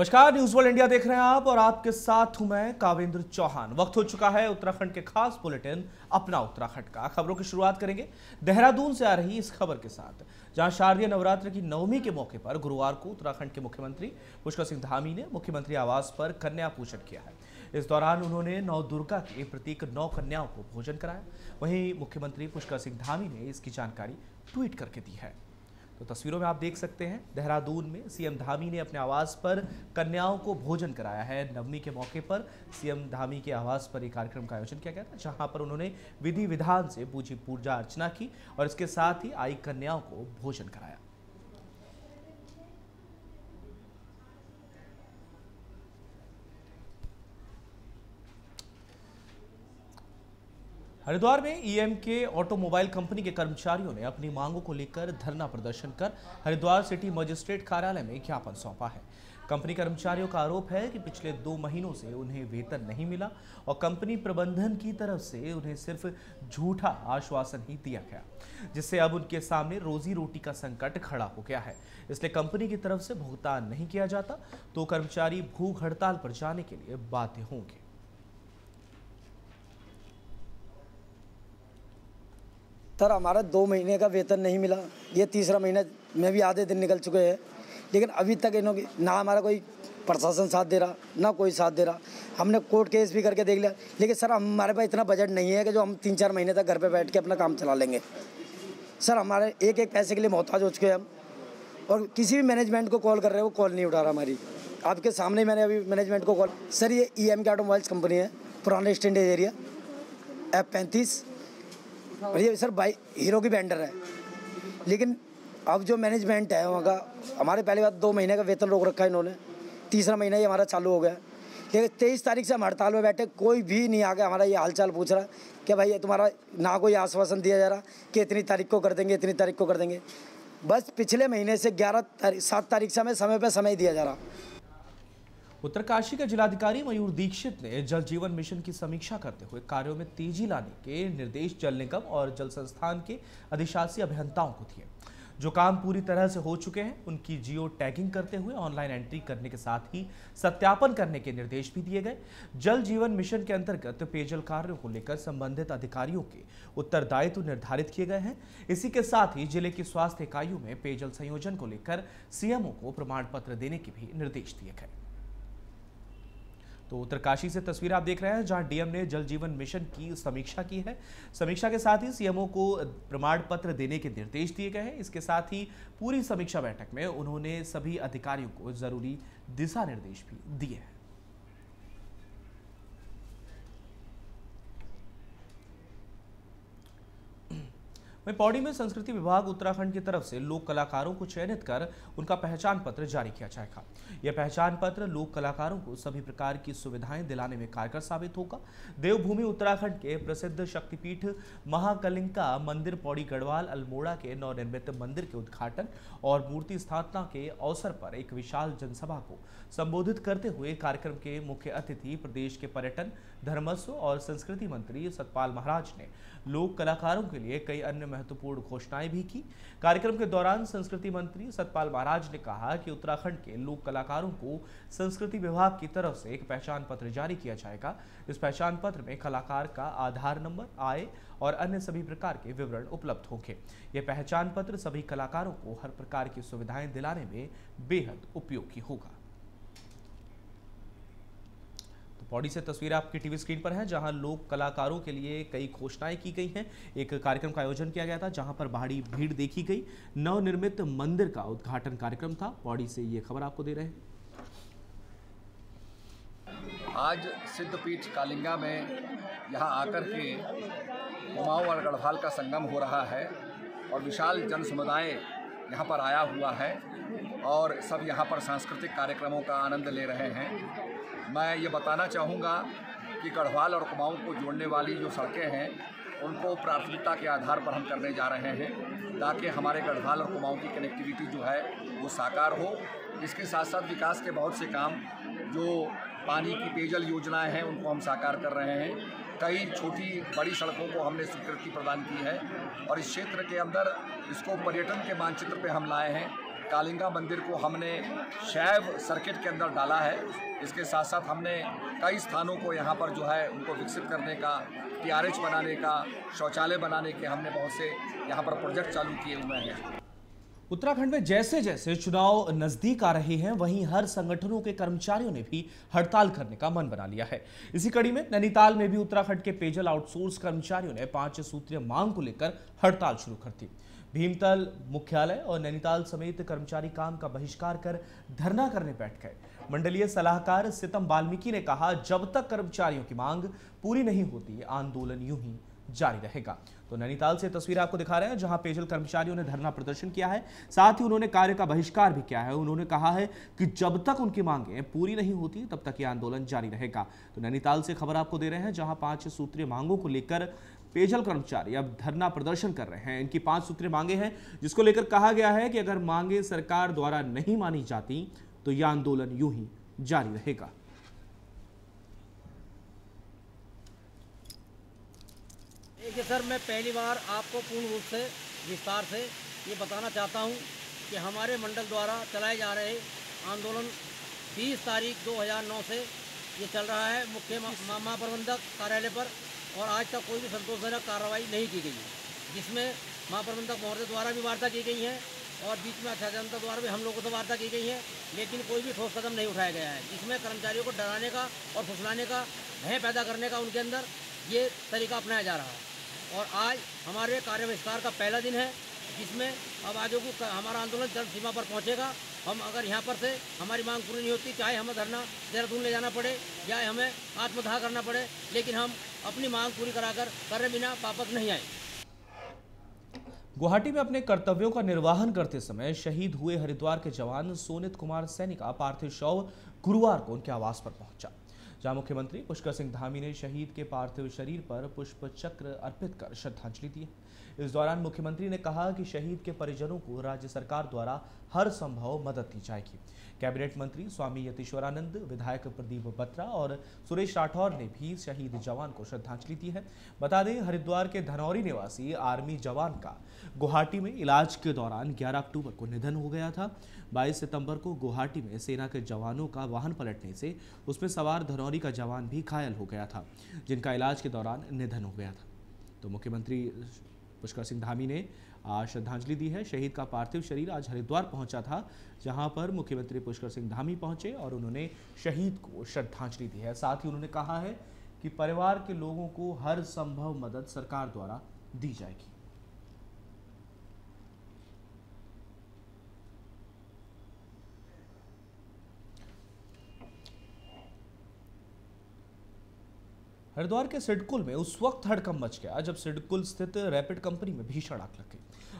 नमस्कार news world India देख रहे हैं आप और आपके साथ हूँ मैं कावेंद्र चौहान। वक्त हो चुका है उत्तराखंड के खास बुलेटिन अपना उत्तराखंड का। खबरों की शुरुआत करेंगे। देहरादून से आ रही इस खबर के साथ, जहाँ शारदीय नवरात्र की नवमी के मौके पर गुरुवार को उत्तराखंड के मुख्यमंत्री पुष्कर सिंह धामी ने मुख्यमंत्री आवास पर कन्या पूजन किया है। इस दौरान उन्होंने नौ दुर्गा के प्रतीक नौ कन्याओं को भोजन कराया। वहीं मुख्यमंत्री पुष्कर सिंह धामी ने इसकी जानकारी ट्वीट करके दी है। तो तस्वीरों में आप देख सकते हैं, देहरादून में सीएम धामी ने अपने आवास पर कन्याओं को भोजन कराया है। नवमी के मौके पर सीएम धामी के आवास पर एक कार्यक्रम का आयोजन किया गया था, जहाँ पर उन्होंने विधि विधान से पूजी पूजा अर्चना की और इसके साथ ही आई कन्याओं को भोजन कराया। हरिद्वार में ईएम के ऑटोमोबाइल कंपनी के कर्मचारियों ने अपनी मांगों को लेकर धरना प्रदर्शन कर हरिद्वार सिटी मजिस्ट्रेट कार्यालय में ज्ञापन सौंपा है। कंपनी कर्मचारियों का आरोप है कि पिछले दो महीनों से उन्हें वेतन नहीं मिला और कंपनी प्रबंधन की तरफ़ से उन्हें सिर्फ़ झूठा आश्वासन ही दिया गया, जिससे अब उनके सामने रोजी रोटी का संकट खड़ा हो गया है। इसलिए कंपनी की तरफ़ से भुगतान नहीं किया जाता तो कर्मचारी भूख हड़ताल पर जाने के लिए बाध्य होंगे। सर, हमारा दो महीने का वेतन नहीं मिला। ये तीसरा महीना में भी आधे दिन निकल चुके हैं। लेकिन अभी तक इन्हों ना हमारा कोई प्रशासन साथ दे रहा, ना कोई साथ दे रहा। हमने कोर्ट केस भी करके देख लिया। लेकिन सर, हमारे पास इतना बजट नहीं है कि जो हम तीन चार महीने तक घर पे बैठ के अपना काम चला लेंगे। सर, हमारे एक एक पैसे के लिए मोहताज हो चुके हैं हम। और किसी भी मैनेजमेंट को कॉल कर रहे हैं वो कॉल नहीं उठा रहा हमारी। आपके सामने मैंने अभी मैनेजमेंट को कॉल सर, ये E M K automobiles company है, पुराना स्टैंड एरिया एफ़ पैंतीस। और ये सर बाई हीरो की वेंडर है। लेकिन अब जो मैनेजमेंट है, वहाँ का, हमारे पहले बात दो महीने का वेतन रोक रखा है इन्होंने। तीसरा महीना ही हमारा चालू हो गया। लेकिन तेईस तारीख से हम हड़ताल में बैठे, कोई भी नहीं आ गया हमारा ये हालचाल पूछ रहा कि भाई, ये तुम्हारा ना कोई आश्वासन दिया जा रहा कि इतनी तारीख को कर देंगे, इतनी तारीख को कर देंगे। बस पिछले महीने से ग्यारह तारीख, सात तारीख से हमें समय पर समय दिया जा रहा। उत्तरकाशी के जिलाधिकारी मयूर दीक्षित ने जल जीवन मिशन की समीक्षा करते हुए कार्यों में तेज़ी लाने के निर्देश जल निगम और जल संस्थान के अधिशासी अभियंताओं को दिए। जो काम पूरी तरह से हो चुके हैं, उनकी जियो टैगिंग करते हुए ऑनलाइन एंट्री करने के साथ ही सत्यापन करने के निर्देश भी दिए गए। जल जीवन मिशन के अंतर्गत पेयजल कार्यों को लेकर संबंधित अधिकारियों के उत्तरदायित्व निर्धारित किए गए हैं। इसी के साथ ही ज़िले की स्वास्थ्य इकाइयों में पेयजल संयोजन को लेकर सीएमओ को प्रमाण पत्र देने के भी निर्देश दिए गए। तो उत्तरकाशी से तस्वीर आप देख रहे हैं, जहाँ डीएम ने जल जीवन मिशन की समीक्षा की है। समीक्षा के साथ ही सीएमओ को प्रमाण पत्र देने के निर्देश दिए गए हैं। इसके साथ ही पूरी समीक्षा बैठक में उन्होंने सभी अधिकारियों को ज़रूरी दिशा निर्देश भी दिए हैं। वहीं पौड़ी में संस्कृति विभाग उत्तराखंड की तरफ़ से लोक कलाकारों को चयनित कर उनका पहचान पत्र जारी किया जाएगा। यह पहचान पत्र लोक कलाकारों को सभी प्रकार की सुविधाएँ दिलाने में कारगर साबित होगा। देवभूमि उत्तराखंड के प्रसिद्ध शक्तिपीठ महाकलिंका मंदिर पौड़ी गढ़वाल, अल्मोड़ा के नवनिर्मित मंदिर के उद्घाटन और मूर्ति स्थापना के अवसर पर एक विशाल जनसभा को संबोधित करते हुए कार्यक्रम के मुख्य अतिथि प्रदेश के पर्यटन, धर्मस्व और संस्कृति मंत्री सतपाल महाराज ने लोक कलाकारों के लिए कई अन्य महत्वपूर्ण घोषणाएँ भी की। कार्यक्रम के दौरान संस्कृति मंत्री सतपाल महाराज ने कहा कि उत्तराखंड के लोक कलाकारों को संस्कृति विभाग की तरफ़ से एक पहचान पत्र जारी किया जाएगा। इस पहचान पत्र में कलाकार का आधार नंबर, आय और अन्य सभी प्रकार के विवरण उपलब्ध होंगे। यह पहचान पत्र सभी कलाकारों को हर प्रकार की सुविधाएँ दिलाने में बेहद उपयोगी होगा। पौड़ी से तस्वीर आपकी टीवी स्क्रीन पर है, जहाँ लोक कलाकारों के लिए कई घोषणाएँ की गई हैं। एक कार्यक्रम का आयोजन किया गया था, जहाँ पर भारी भीड़ देखी गई। नवनिर्मित मंदिर का उद्घाटन कार्यक्रम था। पौड़ी से ये खबर आपको दे रहे हैं। आज सिद्धपीठ कालिंगा में यहाँ आकर के कुमाऊं और गढ़वाल का संगम हो रहा है और विशाल जन समुदाय यहाँ पर आया हुआ है और सब यहाँ पर सांस्कृतिक कार्यक्रमों का आनंद ले रहे हैं। मैं ये बताना चाहूँगा कि गढ़वाल और कुमाऊँ को जोड़ने वाली जो सड़कें हैं, उनको प्राथमिकता के आधार पर हम करने जा रहे हैं, ताकि हमारे गढ़वाल और कुमाऊँ की कनेक्टिविटी जो है, वो साकार हो। इसके साथ साथ विकास के बहुत से काम, जो पानी की पेयजल योजनाएँ हैं, उनको हम साकार कर रहे हैं। कई छोटी, बड़ी सड़कों को हमने स्वीकृति प्रदान की है, और इस क्षेत्र के अंदर इसको पर्यटन के मानचित्र पे हम लाए हैं। कालिंगा मंदिर को हमने शैव सर्किट के अंदर डाला है। इसके साथ साथ हमने कई स्थानों को यहाँ पर जो है उनको विकसित करने का टी बनाने का, शौचालय बनाने के हमने बहुत से यहाँ पर प्रोजेक्ट चालू किए हुए हैं। उत्तराखंड में जैसे जैसे चुनाव नज़दीक आ रहे हैं, वहीं हर संगठनों के कर्मचारियों ने भी हड़ताल करने का मन बना लिया है। इसी कड़ी में नैनीताल में भी उत्तराखंड के पेयजल आउटसोर्स कर्मचारियों ने पाँच सूत्रीय मांग को लेकर हड़ताल शुरू कर दी। भीमतल मुख्यालय और नैनीताल समेत कर्मचारी काम का बहिष्कार कर धरना करने बैठ गए। मंडलीय सलाहकार सितम वाल्मीकि ने कहा, जब तक कर्मचारियों की मांग पूरी नहीं होती, आंदोलन यूँ ही जारी रहेगा। तो नैनीताल से तस्वीर आपको दिखा रहे हैं, जहाँ पेयजल कर्मचारियों ने धरना प्रदर्शन किया है। साथ ही उन्होंने कार्य का बहिष्कार भी किया है। उन्होंने कहा है कि जब तक उनकी मांगे पूरी नहीं होती, तब तक ये आंदोलन जारी रहेगा। तो नैनीताल से खबर आपको दे रहे हैं, जहाँ पाँच सूत्रीय मांगों को लेकर पेयजल कर्मचारी अब धरना प्रदर्शन कर रहे हैं। इनकी पाँच सूत्रीय मांगे हैं, जिसको लेकर कहा गया है कि अगर मांगे सरकार द्वारा नहीं मानी जाती तो यह आंदोलन यूँ ही जारी रहेगा। देखिए सर, मैं पहली बार आपको पूर्ण रूप से, विस्तार से ये बताना चाहता हूँ कि हमारे मंडल द्वारा चलाए जा रहे आंदोलन 30 तारीख 2009 से ये चल रहा है। मुख्य महाप्रबंधक कार्यालय पर और आज तक कोई भी संतोषजनक कार्रवाई नहीं की गई है, जिसमें महाप्रबंधक महोदय द्वारा भी वार्ता की गई है और बीच में अच्छा जनता द्वारा भी हम लोगों से वार्ता की गई है, लेकिन कोई भी ठोस कदम नहीं उठाया गया है। जिसमें कर्मचारियों को डराने का और फुसलाने का भय पैदा करने का उनके अंदर ये तरीका अपनाया जा रहा है। और आज हमारे कार्य बहिष्कार का पहला दिन है, जिसमें अब को हमारा आंदोलन जल्द सीमा पर पहुंचेगा। हम अगर यहाँ पर से हमारी मांग पूरी नहीं होती, चाहे हमें धरना, देहरादून ले जाना पड़े, या हमें आत्मदाह करना पड़े, लेकिन हम अपनी मांग पूरी कराकर करे बिना वापस नहीं आए। गुवाहाटी में अपने कर्तव्यों का निर्वाहन करते समय शहीद हुए हरिद्वार के जवान सोनित कुमार सैनी का पार्थिव शव गुरुवार को उनके आवास पर पहुँचा। जहाँ मुख्यमंत्री पुष्कर सिंह धामी ने शहीद के पार्थिव शरीर पर पुष्प चक्र अर्पित कर श्रद्धांजलि दी। इस दौरान मुख्यमंत्री ने कहा कि शहीद के परिजनों को राज्य सरकार द्वारा हर संभव मदद दी जाएगी। कैबिनेट मंत्री स्वामी यतीश्वरानंद, विधायक प्रदीप बत्रा और सुरेश राठौर ने भी शहीद जवान को श्रद्धांजलि दी है। बता दें, हरिद्वार के धनौरी निवासी आर्मी जवान का गुवाहाटी में इलाज के दौरान 11 अक्टूबर को निधन हो गया था। 22 सितंबर को गुवाहाटी में सेना के जवानों का वाहन पलटने से उसमें सवार धनौरी का जवान भी घायल हो गया था, जिनका इलाज के दौरान निधन हो गया था। तो मुख्यमंत्री पुष्कर सिंह धामी ने श्रद्धांजलि दी है। शहीद का पार्थिव शरीर आज हरिद्वार पहुँचा था, जहाँ पर मुख्यमंत्री पुष्कर सिंह धामी पहुँचे और उन्होंने शहीद को श्रद्धांजलि दी है। साथ ही उन्होंने कहा है कि परिवार के लोगों को हर संभव मदद सरकार द्वारा दी जाएगी। हरिद्वार के सिडकुल में उस वक्त हड़कम मच गया जब सिडकुल स्थित रैपिड कंपनी में भीषण आग लग गई।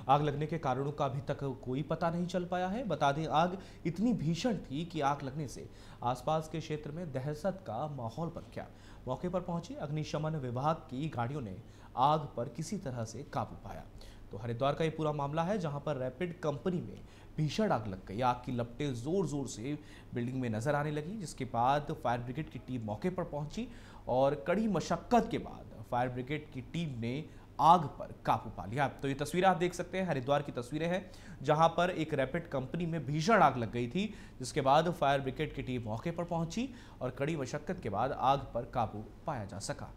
आग लगने के कारणों का अभी तक कोई पता नहीं चल पाया है। बता दें, आग इतनी भीषण थी कि आग लगने से आसपास के क्षेत्र में दहशत का माहौल बन गया। मौके पर पहुँची अग्निशमन विभाग की गाड़ियों ने आग पर किसी तरह से काबू पाया। तो हरिद्वार का ये पूरा मामला है, जहाँ पर रैपिड कंपनी में भीषण आग लग गई। आग की लपटें ज़ोर ज़ोर से बिल्डिंग में नज़र आने लगी, जिसके बाद फायर ब्रिगेड की टीम मौके पर पहुँची और कड़ी मशक्कत के बाद फायर ब्रिगेड की टीम ने आग पर काबू पा लिया। तो ये तस्वीर आप देख सकते हैं, हरिद्वार की तस्वीरें हैं, जहाँ पर एक रैपिड कंपनी में भीषण आग लग गई थी, जिसके बाद फायर ब्रिगेड की टीम मौके पर पहुँची और कड़ी मशक्कत के बाद आग पर काबू पाया जा सका।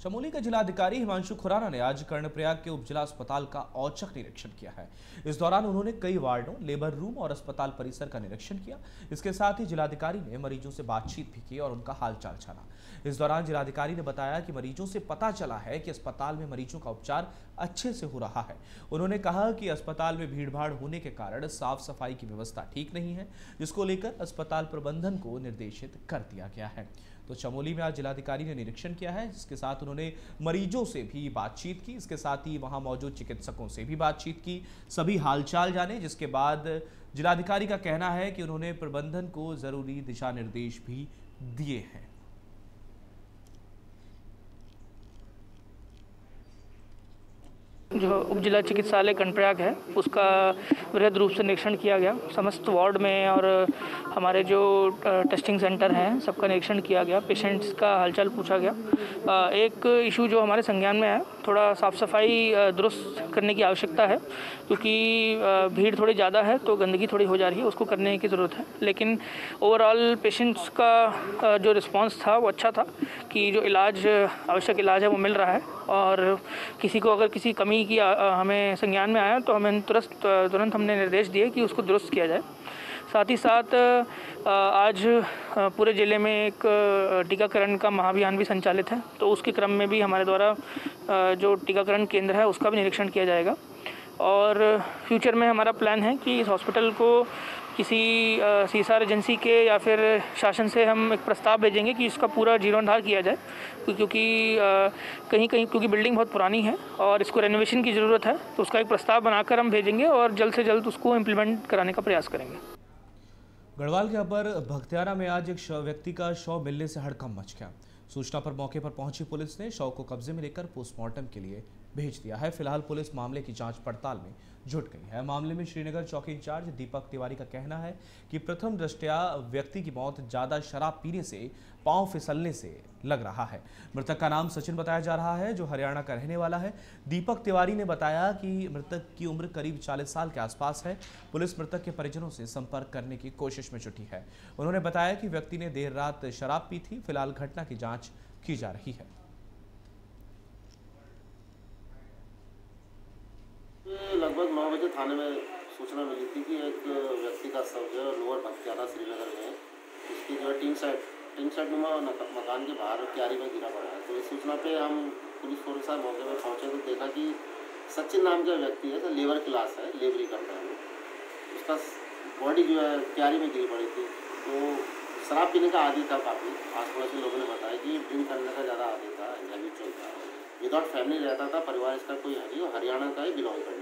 चमोली के जिलाधिकारी हिमांशु खुराना ने आज कर्णप्रयाग के उपजिला अस्पताल का औचक निरीक्षण किया है। इस दौरान उन्होंने कई वार्डों, लेबर रूम और अस्पताल परिसर का निरीक्षण किया। इसके साथ ही जिलाधिकारी ने मरीजों से बातचीत भी की और उनका हालचाल जाना। इस दौरान जिलाधिकारी ने बताया कि मरीजों से पता चला है कि अस्पताल में मरीजों का उपचार अच्छे से हो रहा है। उन्होंने कहा कि अस्पताल में भीड़भाड़ होने के कारण साफ़ सफ़ाई की व्यवस्था ठीक नहीं है, जिसको लेकर अस्पताल प्रबंधन को निर्देशित कर दिया गया है। तो चमोली में आज जिलाधिकारी ने निरीक्षण किया है, जिसके साथ उन्होंने मरीजों से भी बातचीत की। इसके साथ ही वहाँ मौजूद चिकित्सकों से भी बातचीत की। सभी हालचाल जाने, जिसके बाद जिलाधिकारी का कहना है कि उन्होंने प्रबंधन को ज़रूरी दिशा निर्देश भी दिए हैं। जो उप जिला चिकित्सालय कनप्रयाग है, उसका वृहद रूप से निरीक्षण किया गया। समस्त वार्ड में और हमारे जो टेस्टिंग सेंटर हैं, सबका निरीक्षण किया गया। पेशेंट्स का हालचाल पूछा गया। एक इशू जो हमारे संज्ञान में है, थोड़ा साफ़ सफ़ाई दुरुस्त करने की आवश्यकता है, क्योंकि भीड़ थोड़ी ज़्यादा है तो गंदगी थोड़ी हो जा रही है, उसको करने की ज़रूरत है। लेकिन ओवरऑल पेशेंट्स का जो रिस्पॉन्स था, वो अच्छा था कि जो इलाज, आवश्यक इलाज है, वो मिल रहा है। और किसी को अगर किसी कमी की हमें संज्ञान में आया तो हमें तुरंत तुरंत हमने निर्देश दिए कि उसको दुरुस्त किया जाए। साथ ही साथ आज पूरे ज़िले में एक टीकाकरण का महाभियान भी संचालित है तो उसके क्रम में भी हमारे द्वारा जो टीकाकरण केंद्र है, उसका भी निरीक्षण किया जाएगा। और फ्यूचर में हमारा प्लान है कि इस हॉस्पिटल को किसी सीसार एजेंसी के या फिर शासन से हम एक प्रस्ताव भेजेंगे कि इसका पूरा जीर्णोद्धार किया जाए क्योंकि कहीं कहीं क्योंकि बिल्डिंग बहुत पुरानी है और इसको रेनोवेशन की ज़रूरत है तो उसका एक प्रस्ताव बनाकर हम भेजेंगे और जल्द से जल्द उसको इम्प्लीमेंट कराने का प्रयास करेंगे। गढ़वाल के अपर भक्तियारा में आज एक व्यक्ति का शव मिलने से हड़कम मच गया। सूचना पर मौके पर पहुँची पुलिस ने शव को कब्जे में लेकर पोस्टमार्टम के लिए भेज दिया है। फ़िलहाल पुलिस मामले की जाँच पड़ताल में जुट गई है। मामले में श्रीनगर चौकी इंचार्ज दीपक तिवारी का कहना है कि प्रथम दृष्टया व्यक्ति की मौत ज़्यादा शराब पीने से, पाँव फिसलने से लग रहा है। मृतक का नाम सचिन बताया जा रहा है, जो हरियाणा का रहने वाला है। दीपक तिवारी ने बताया कि मृतक की उम्र करीब 40 साल के आसपास है। पुलिस मृतक के परिजनों से संपर्क करने की कोशिश में जुटी है। उन्होंने बताया कि व्यक्ति ने देर रात शराब पी थी। फ़िलहाल घटना की जाँच की जा रही है लगभग नौ बजे थाने में सूचना मिली थी कि एक व्यक्ति का शव जो है लोअर भक्तियाना श्रीनगर में उसकी जो है टीन साइड टीन साइड नुमा मकान के बाहर क्यारी में गिरा पड़ा है। तो इस सूचना पे हम पुलिस फोर्स साहब मौके पर पहुँचे तो देखा कि सचिन नाम का व्यक्ति है लेबर क्लास है, लेबरी करता है उसका बॉडी जो है क्यारी में गिरी पड़ी थी। तो शराब पीने का आदि था काफ़ी। आस पड़ोस लोगों ने बताया कि ड्रिंक करने का ज़्यादा आदि था विदाउट फैमिली रहता था, परिवार इसका कोई है नहीं हरियाणा का ही बिलोंग करने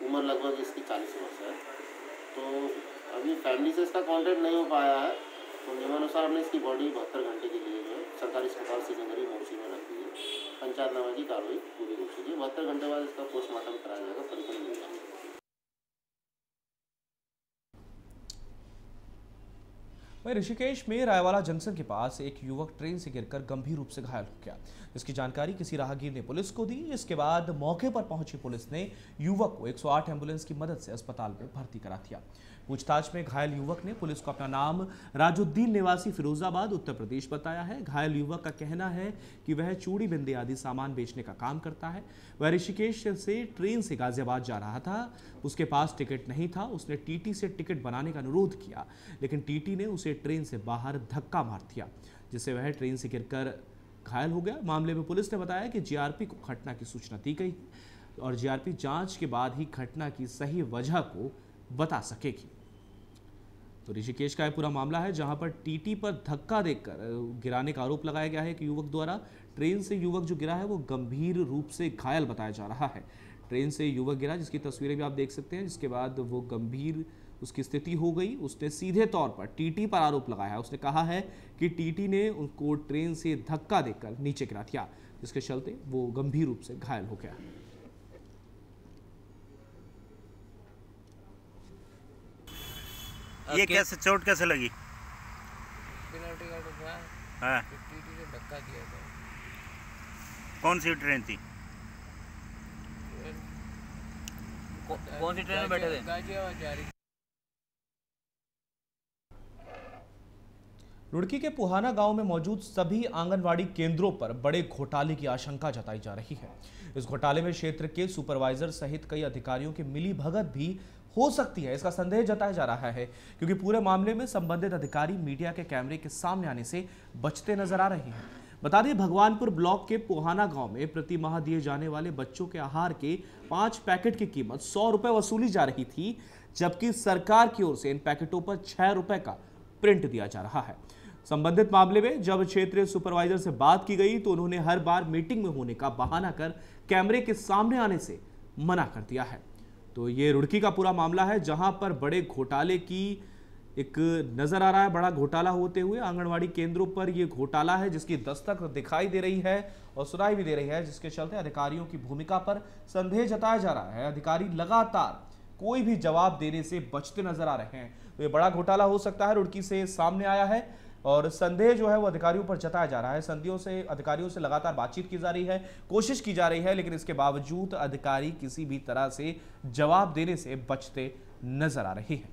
उम्र लगभग इसकी चालीस वर्ष है। तो अभी फैमिली से इसका कांटेक्ट नहीं हो पाया है। तो नियमानुसार हमने इसकी बॉडी बहत्तर घंटे के लिए जो सरकारी अस्पताल श्रीनगरी मोर्ची में रख दी है, पंचायत नामा की कार्रवाई पूरी हो चुकी है। बहत्तर घंटे बाद इसका पोस्टमार्टम कराया जाएगा परिपन मिल जाएँगे वहीं ऋषिकेश में रायवाला जंक्शन के पास एक युवक ट्रेन से गिरकर गंभीर रूप से घायल हो गया। इसकी जानकारी किसी राहगीर ने पुलिस को दी। इसके बाद मौके पर पहुँची पुलिस ने युवक को 108 एंबुलेंस की मदद से अस्पताल में भर्ती करा दिया। पूछताछ में घायल युवक ने पुलिस को अपना नाम राजुद्दीन निवासी फिरोजाबाद, उत्तर प्रदेश बताया है। घायल युवक का कहना है कि वह चूड़ी बिंदे आदि सामान बेचने का काम करता है। वह ऋषिकेश से ट्रेन से गाजियाबाद जा रहा था। उसके पास टिकट नहीं था। उसने टीटी से टिकट बनाने का अनुरोध किया, लेकिन टीटी ने उसे ट्रेन से बाहर धक्का मार दिया, जिससे वह ट्रेन से गिरकर घायल हो गया। मामले में पुलिस ने बताया कि जीआरपी को घटना की सूचना दी गई और जीआरपी जाँच के बाद ही घटना की सही वजह को बता सकेगी। तो ऋषिकेश का यह पूरा मामला है, जहाँ पर टीटी पर धक्का देकर गिराने का आरोप लगाया गया है कि युवक द्वारा ट्रेन से युवक जो गिरा है वो गंभीर रूप से घायल बताया जा रहा है। ट्रेन से युवक गिरा, जिसकी तस्वीरें भी आप देख सकते हैं, जिसके बाद वो गंभीर उसकी स्थिति हो गई उसने सीधे तौर पर टीटी पर आरोप लगाया। उसने कहा है कि टीटी ने उनको ट्रेन से धक्का देकर नीचे गिरा दिया जिसके चलते वो गंभीर रूप से घायल हो गया। ये कैसे चोट कैसे लगी? पेनल्टी का रुपया हाँ। टीटी ने धक्का दिया था। कौन सी ट्रेन थी? कौन सी ट्रेन में बैठे थे गाजियाबाद जा रही रुड़की के पुहाना गाँव में मौजूद सभी आंगनवाड़ी केंद्रों पर बड़े घोटाले की आशंका जताई जा रही है। इस घोटाले में क्षेत्र के सुपरवाइजर सहित कई अधिकारियों की मिली भगत भी हो सकती है, इसका संदेह जताया जा रहा है, क्योंकि पूरे मामले में संबंधित अधिकारी मीडिया के कैमरे के सामने आने से बचते नज़र आ रहे हैं। बता दें, भगवानपुर ब्लॉक के पोहाना गाँव में प्रति माह दिए जाने वाले बच्चों के आहार के पाँच पैकेट की कीमत सौ रुपए वसूली जा रही थी, जबकि सरकार की ओर से इन पैकेटों पर छह रुपए का प्रिंट दिया जा रहा है। संबंधित मामले में जब क्षेत्रीय सुपरवाइजर से बात की गई तो उन्होंने हर बार मीटिंग में होने का बहाना कर कैमरे के सामने आने से मना कर दिया है। तो ये रुड़की का पूरा मामला है, जहाँ पर बड़े घोटाले की एक नज़र आ रहा है। बड़ा घोटाला होते हुए आंगनवाड़ी केंद्रों पर यह घोटाला है, जिसकी दस्तक दिखाई दे रही है और सुनाई भी दे रही है, जिसके चलते अधिकारियों की भूमिका पर संदेह जताया जा रहा है। अधिकारी लगातार कोई भी जवाब देने से बचते नज़र आ रहे हैं। तो ये बड़ा घोटाला हो सकता है, रुड़की से सामने आया है। और संदेह जो है वो अधिकारियों पर जताया जा रहा है। संदियों से, अधिकारियों से लगातार बातचीत की जा रही है, कोशिश की जा रही है, लेकिन इसके बावजूद अधिकारी किसी भी तरह से जवाब देने से बचते नज़र आ रहे हैं।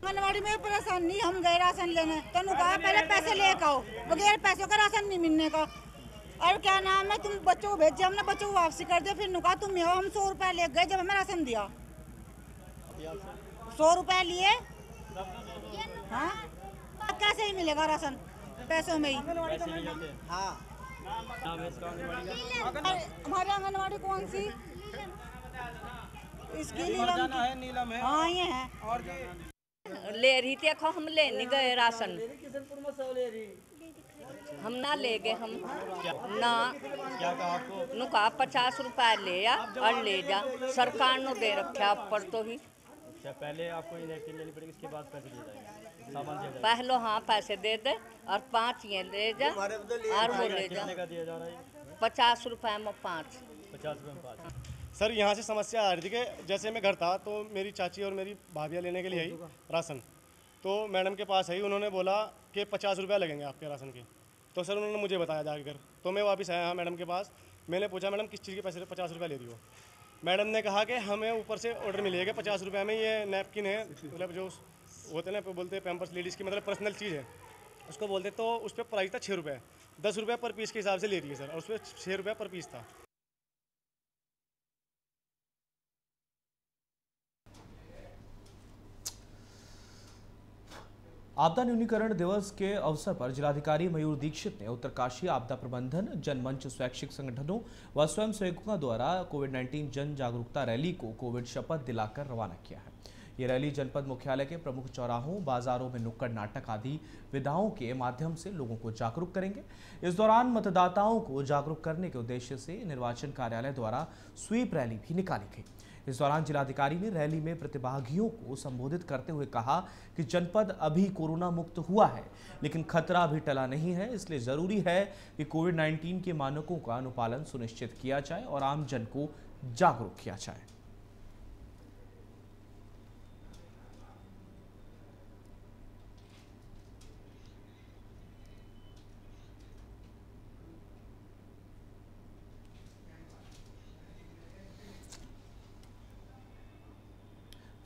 आंगनबाड़ी में परेशानी हम गए राशन लेने तो कहा, पहले पैसे लेकर आओ, बगैर पैसों का राशन नहीं मिलने का। और क्या नाम है, तुम बच्चों को भेजे, हमने बच्चों को वापसी कर दिया, फिर नुका तुम हम सौ रुपया ले गए, जब हमें राशन दिया। सौ रुपया लिए हाँ? कैसे ही मिलेगा राशन पैसों में ही। हाँ। हमारी आंगनबाड़ी कौन सी? इसकी नीलम है नीलम है। हाँ ये है। और ले रही थी खो हम ले नहीं गए राशन। हम ना ले गए हम ना। क्या कहा आपको? नु कहा पचास रुपया ले आ और ले जा। सरकार ने दे रखा ऊपर तो ही। अच्छा पहले आपको लेनी पड़ेगी इसके बाद पैसे दिए जाएँगे। सामान दिया जाएगा। पहले हाँ पैसे दे दे और पाँच ये ले जा और वो ले जा। कितने का दिया जा रहा है पचास रुपए में पाँच। पचास रुपये में पाँच। सर यहाँ से समस्या आ रही थी कि जैसे मैं घर था तो मेरी चाची और मेरी भाभियाँ लेने के लिए आई राशन। तो मैडम के पास आई उन्होंने बोला कि पचास रुपया लगेंगे आपके राशन के। तो सर उन्होंने मुझे बताया जाकर तो मैं वापस आया मैडम के पास। मैंने पूछा मैडम किस चीज़ के पैसे पचास रुपया ले रही हो? मैडम ने कहा कि हमें ऊपर से ऑर्डर मिलेगा पचास रुपये में ये नैपकिन है मतलब जो होते ना, बोलते हैं पैम्पर्स लेडीज़ की मतलब पर्सनल चीज़ है। उसको बोलते तो उस पर प्राइस था छः रुपये दस रुपये पर पीस के हिसाब से ले रही है सर और उस पर छः रुपये पर पीस था। आपदा न्यूनीकरण दिवस के अवसर पर जिलाधिकारी मयूर दीक्षित ने उत्तरकाशी आपदा प्रबंधन, जनमंच स्वैच्छिक संगठनों व स्वयं सेवकों द्वारा कोविड 19 जन जागरूकता रैली को कोविड शपथ दिलाकर रवाना किया है। ये रैली जनपद मुख्यालय के प्रमुख चौराहों, बाजारों में नुक्कड़ नाटक आदि विधाओं के माध्यम से लोगों को जागरूक करेंगे। इस दौरान मतदाताओं को जागरूक करने के उद्देश्य से निर्वाचन कार्यालय द्वारा स्वीप रैली भी निकाली गई। इस दौरान जिलाधिकारी ने रैली में प्रतिभागियों को संबोधित करते हुए कहा कि जनपद अभी कोरोना मुक्त हुआ है, लेकिन खतरा अभी टला नहीं है। इसलिए ज़रूरी है कि कोविड 19 के मानकों का अनुपालन सुनिश्चित किया जाए और आमजन को जागरूक किया जाए।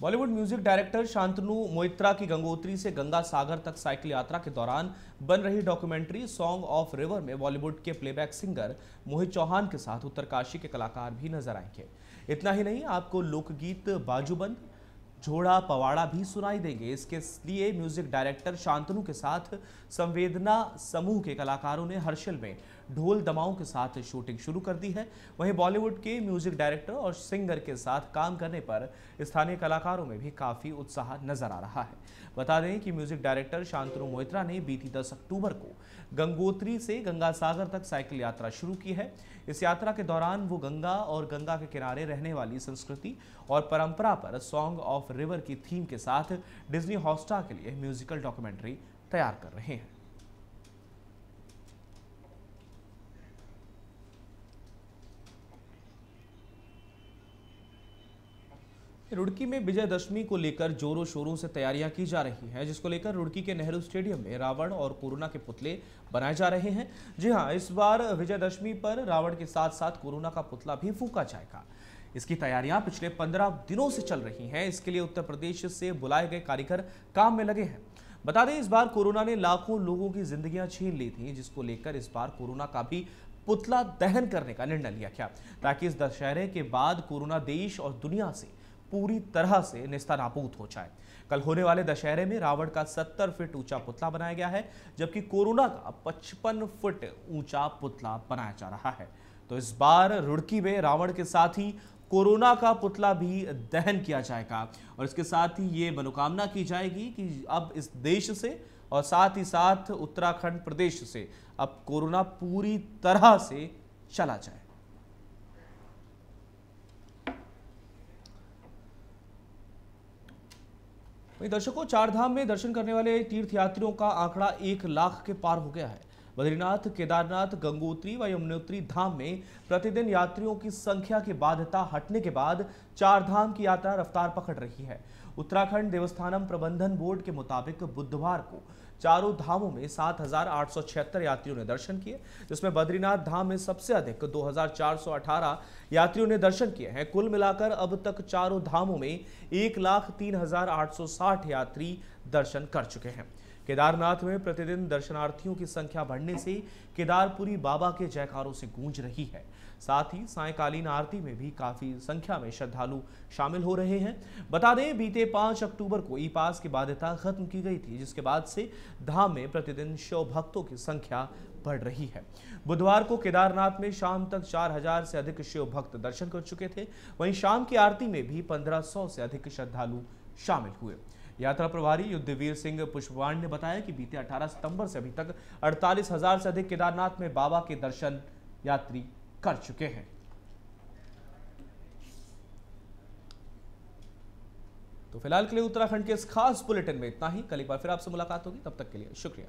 Bollywood music director Shantanu Moitra की गंगोत्री से गंगा सागर तक साइकिल यात्रा के दौरान बन रही डॉक्यूमेंट्री सॉन्ग ऑफ़ रिवर में बॉलीवुड के प्लेबैक सिंगर मोहित चौहान के साथ उत्तरकाशी के कलाकार भी नज़र आएँगे। इतना ही नहीं, आपको लोकगीत बाजूबंद झोड़ा पवाड़ा भी सुनाई देंगे। इसके लिए म्यूज़िक डायरेक्टर शांतनु के साथ संवेदना समूह के कलाकारों ने हर्षल में ढोल दमाओं के साथ शूटिंग शुरू कर दी है। वहीं बॉलीवुड के म्यूज़िक डायरेक्टर और सिंगर के साथ काम करने पर स्थानीय कलाकारों में भी काफ़ी उत्साह नज़र आ रहा है। बता दें कि म्यूज़िक डायरेक्टर शांतनु मोहित्रा ने बीती 10 अक्टूबर को गंगोत्री से गंगा सागर तक साइकिल यात्रा शुरू की है। इस यात्रा के दौरान वो गंगा और गंगा के किनारे रहने वाली संस्कृति और परंपरा पर सॉन्ग ऑफ़ रिवर की थीम के साथ डिज्नी हॉटस्टार के लिए म्यूजिकल डॉक्यूमेंट्री तैयार कर रहे हैं। रुड़की में विजयदशमी को लेकर जोरों शोरों से तैयारियाँ की जा रही हैं, जिसको लेकर रुड़की के नेहरू स्टेडियम में रावण और कोरोना के पुतले बनाए जा रहे हैं। जी हाँ, इस बार विजयदशमी पर रावण के साथ साथ कोरोना का पुतला भी फूका जाएगा। इसकी तैयारियाँ पिछले पंद्रह दिनों से चल रही हैं। इसके लिए उत्तर प्रदेश से बुलाए गए कारीगर काम में लगे हैं। बता दें, इस बार कोरोना ने लाखों लोगों की जिंदगियाँ छीन ली थी, जिसको लेकर इस बार कोरोना का भी पुतला दहन करने का निर्णय लिया गया। ताकि इस दशहरे के बाद कोरोना देश और दुनिया से पूरी तरह से निस्तानाबूद हो जाए। कल होने वाले दशहरे में रावण का 70 फीट ऊँचा पुतला बनाया गया है, जबकि कोरोना का 55 फुट ऊँचा पुतला बनाया जा रहा है। तो इस बार रुड़की में रावण के साथ ही कोरोना का पुतला भी दहन किया जाएगा। और इसके साथ ही ये मनोकामना की जाएगी कि अब इस देश से और साथ ही साथ उत्तराखंड प्रदेश से अब कोरोना पूरी तरह से चला जाए। दर्शकों, चारधाम में दर्शन करने वाले तीर्थयात्रियों का आंकड़ा एक लाख के पार हो गया है। बद्रीनाथ केदारनाथ गंगोत्री व यमुनोत्री धाम में प्रतिदिन यात्रियों की संख्या की बाध्यता हटने के बाद चार धाम की यात्रा रफ्तार पकड़ रही है। उत्तराखंड देवस्थानम प्रबंधन बोर्ड के मुताबिक बुधवार को चारों धामों में सात हज़ार आठ सौ छिहत्तर यात्रियों ने दर्शन किए जिसमें बद्रीनाथ धाम में सबसे अधिक 2,418 यात्रियों ने दर्शन किए हैं। कुल मिलाकर अब तक चारों धामों में एक लाख तीन हज़ार आठ सौ साठ यात्री दर्शन कर चुके हैं। केदारनाथ में प्रतिदिन दर्शनार्थियों की संख्या बढ़ने से केदारपुरी बाबा के जयकारों से गूंज रही है। साथ ही सायकालीन आरती में भी काफ़ी संख्या में श्रद्धालु शामिल हो रहे हैं। बता दें, बीते पाँच अक्टूबर को ई पास की बाध्यता खत्म की गई थी, जिसके बाद से धाम में प्रतिदिन शिव भक्तों की संख्या बढ़ रही है। बुधवार को केदारनाथ में शाम तक 4000 से अधिक शिव भक्त दर्शन कर चुके थे। वहीं शाम की आरती में भी 1500 से अधिक श्रद्धालु शामिल हुए। यात्रा प्रभारी युद्धवीर सिंह पुष्पवाण ने बताया कि बीते 18 सितंबर से अभी तक अड़तालीस हज़ार से अधिक केदारनाथ में बाबा के दर्शन यात्री कर चुके हैं। तो फ़िलहाल के लिए उत्तराखंड के इस खास बुलेटिन में इतना ही। कल एक बार फिर आपसे मुलाकात होगी। तब तक के लिए शुक्रिया।